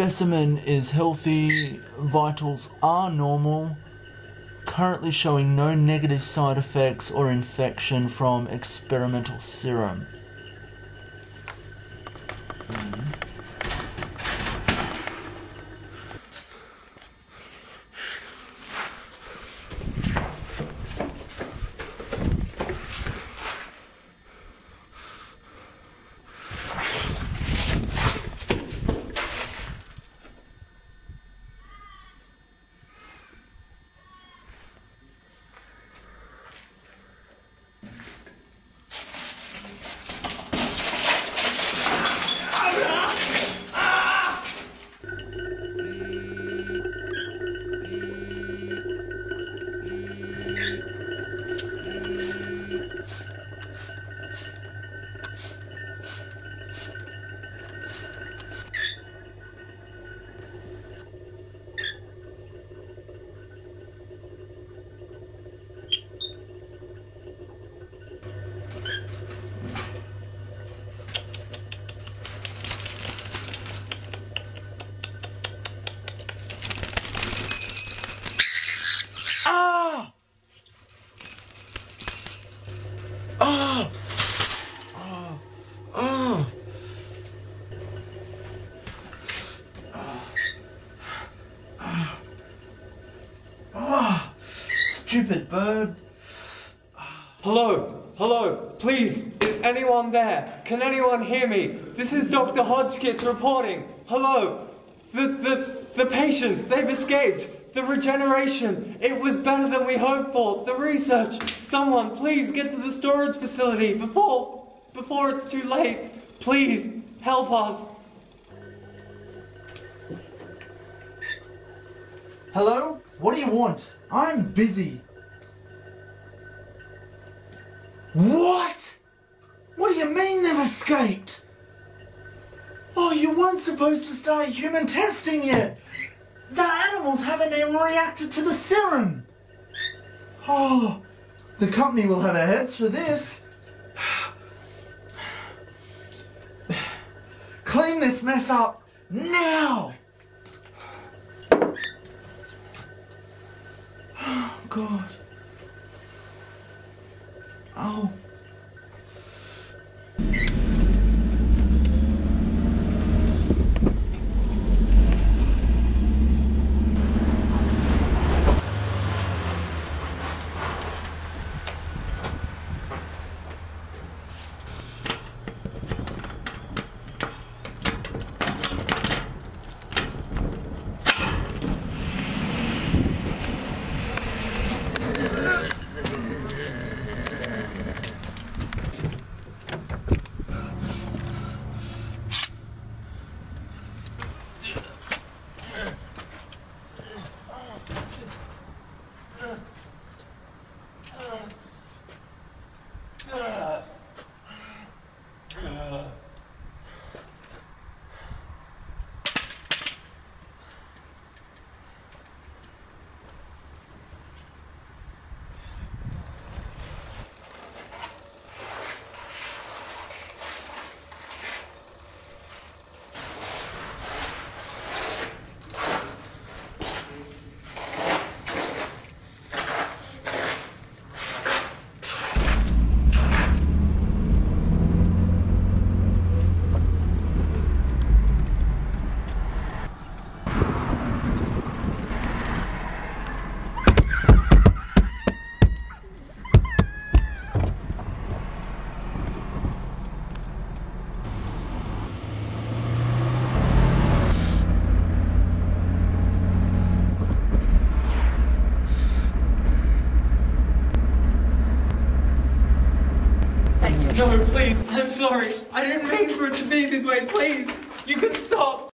Specimen is healthy, vitals are normal, currently showing no negative side effects or infection from experimental serum. Stupid bird. Hello, hello, please, is anyone there? Can anyone hear me? This is Dr. Hodgkiss reporting. Hello, the, the, the patients, they've escaped. The regeneration, it was better than we hoped for. The research, someone please get to the storage facility before, before it's too late. Please, help us. Hello? What do you want? I'm busy. What? What do you mean they've escaped? Oh, you weren't supposed to start human testing yet. The animals haven't even reacted to the serum. Oh, the company will have their heads for this. Clean this mess up now. Oh, God. No, please, I'm sorry. I didn't mean for it to be this way. Please, you can stop.